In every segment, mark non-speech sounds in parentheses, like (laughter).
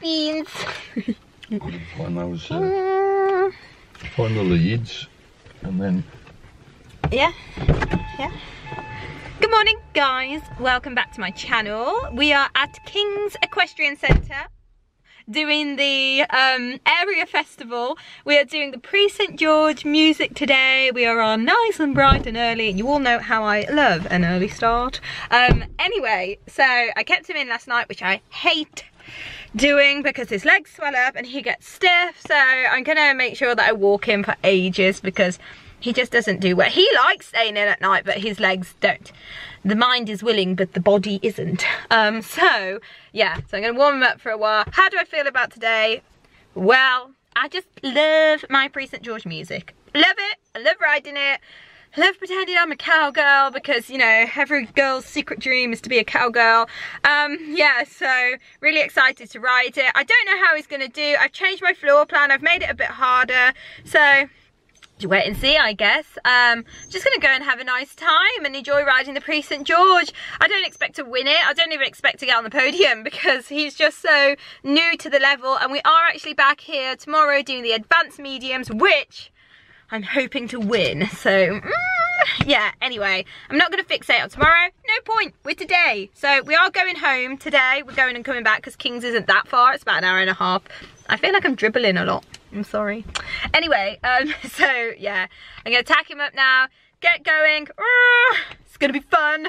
beans. Find those, uh, Mm, find the leads, and then yeah, yeah. Good morning, guys. Welcome back to my channel. We are at King's Equestrian Centre doing the um, area festival. We are doing the pre-St George music today. We are on nice and bright and early. You all know how I love an early start. Um, anyway, so I kept him in last night, which I hate doing because his legs swell up and he gets stiff. So I'm gonna make sure that I walk him for ages because he just doesn't do well. He likes staying in at night, but his legs don't. The mind is willing, but the body isn't. Um, so yeah, so I'm gonna warm him up for a while. How do I feel about today? Well, I just love my pre-St. George music. Love it, I love riding it. Love pretending I'm a cowgirl because, you know, every girl's secret dream is to be a cowgirl. Um, yeah, so really excited to ride it. I don't know how he's going to do. I've changed my floor plan. I've made it a bit harder. So wait and see I guess um just gonna go and have a nice time and enjoy riding the pre St George I don't expect to win it I don't even expect to get on the podium (laughs) because he's just so new to the level and we are actually back here tomorrow doing the advanced mediums which I'm hoping to win so mm, yeah anyway I'm not gonna fixate on tomorrow. No point. We're today. So we are going home today. We're going and coming back because King's isn't that far. It's about an hour and a half. I feel like I'm dribbling a lot. I'm sorry. Anyway, um, (laughs) so yeah, I'm gonna tack him up now, get going. It's gonna be fun.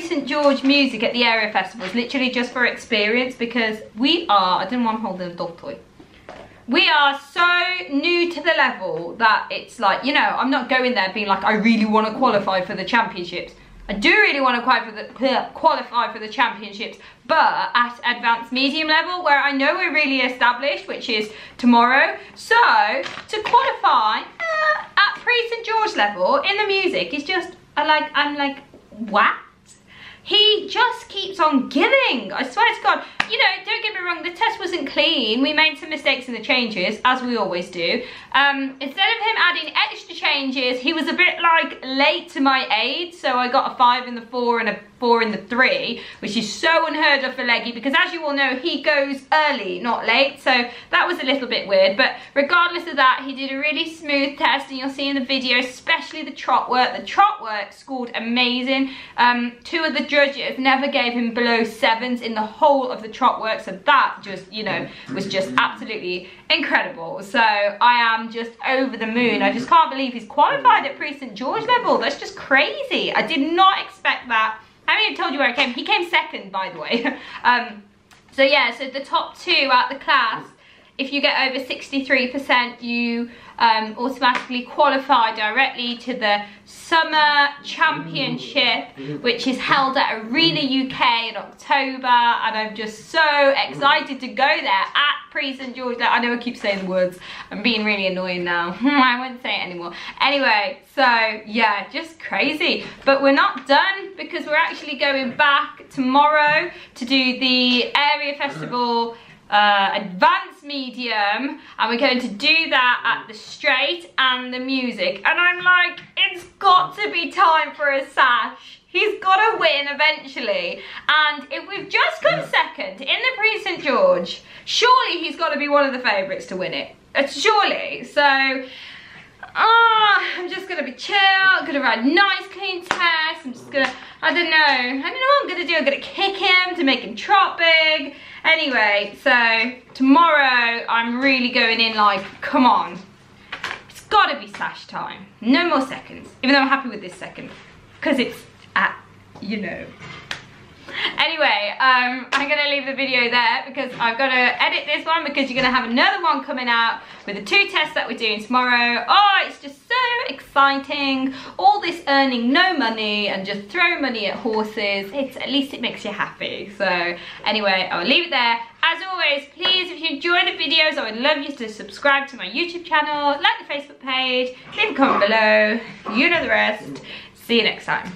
The St George music at the area festivals, literally just for experience because we are I didn't want to hold a dog toy. We are so new to the level that it's like, you know, I'm not going there being like, I really want to qualify for the championships. I do really want to qualify for the qualify for the championships, but at advanced medium level, where I know we're really established, which is tomorrow. So to qualify uh, at pre St George level in the music is just, I like, I'm like, what? He just keeps on giving. I swear to God. You know, don't get me wrong, the test wasn't clean. We made some mistakes in the changes, as we always do. Um, instead of him adding extra changes, he was a bit like late to my aid. So I got a five in the four and a four in the three, which is so unheard of for Leggy because as you all know, he goes early, not late. So that was a little bit weird. But regardless of that, he did a really smooth test and you'll see in the video, especially the trot work. The trot work scored amazing. Um, two of the judges never gave him below sevens in the whole of the trot work. So that just, you know, was just absolutely incredible. So I am just over the moon. I just can't believe he's qualified at Pre St George level. That's just crazy. I did not expect that. I haven't even told you where I came. He came second, by the way. (laughs) um, so yeah, so the top two out the class, if you get over 63%, you um, automatically qualify directly to the Summer Championship, which is held at Arena UK in October. And I'm just so excited to go there at Pre St George. I know I keep saying the words. I'm being really annoying now. (laughs) I won't say it anymore. Anyway, so yeah, just crazy. But we're not done because we're actually going back tomorrow to do the area festival uh, advanced medium and we're going to do that at the straight and the music. And I'm like it's got to be time for a sash. He's got to win eventually. And if we've just come second in the pre St George surely he's got to be one of the favourites to win it. Uh, surely. So Ah, I'm just gonna be chill, gonna write a nice clean test, I'm just gonna, I don't know, I don't know what I'm gonna do, I'm gonna kick him to make him trot big. Anyway, so tomorrow I'm really going in like, come on, it's gotta be sash time. No more seconds, even though I'm happy with this second, because it's at, you know. Anyway, um, I'm going to leave the video there because I've got to edit this one because you're going to have another one coming out with the two tests that we're doing tomorrow. Oh, it's just exciting. All this earning no money and just throw money at horses. It's At least it makes you happy. So anyway, I'll leave it there. As always, please, if you enjoy the videos, I would love you to subscribe to my YouTube channel, like the Facebook page, leave a comment below. You know the rest. See you next time.